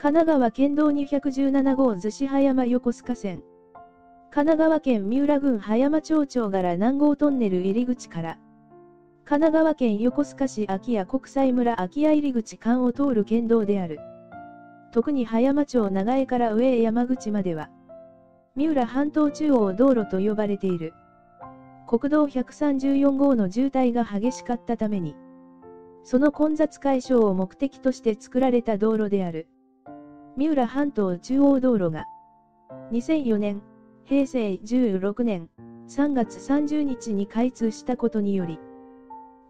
神奈川県道217号逗子葉山横須賀線。神奈川県三浦郡葉山町町柄南郷トンネル入り口から、神奈川県横須賀市空き家国際村空き家入り口間を通る県道である。特に葉山町長江から上へ山口までは、三浦半島中央道路と呼ばれている。国道134号の渋滞が激しかったために、その混雑解消を目的として作られた道路である。三浦半島中央道路が、2004年、平成16年3月30日に開通したことにより、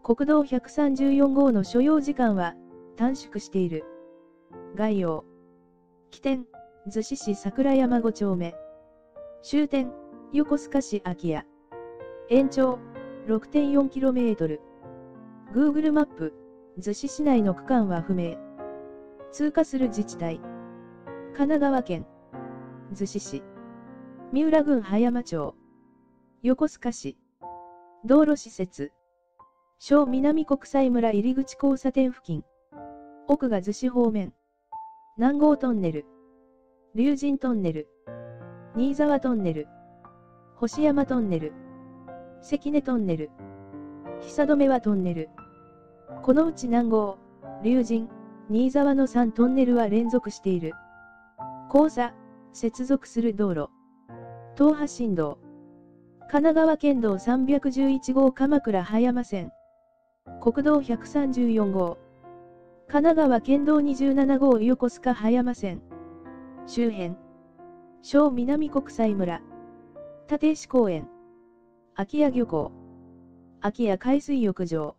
国道134号の所要時間は短縮している。概要。起点、逗子市桜山5丁目。終点、横須賀市空き家。延長、6.4km。Google マップ、逗子市内の区間は不明。通過する自治体。神奈川県。逗子市。三浦郡葉山町。横須賀市。道路施設。小南国際村入口交差点付近。奥が逗子方面。南郷トンネル。龍神トンネル。新沢トンネル。星山トンネル。関根トンネル。久留はトンネル。このうち南郷、龍神、新沢の3トンネルは連続している。交差、接続する道路。東波新道。神奈川県道311号鎌倉葉山線。国道134号。神奈川県道27号横須賀葉山線。周辺。小南国際村。立石公園。空き家漁港。空き家海水浴場。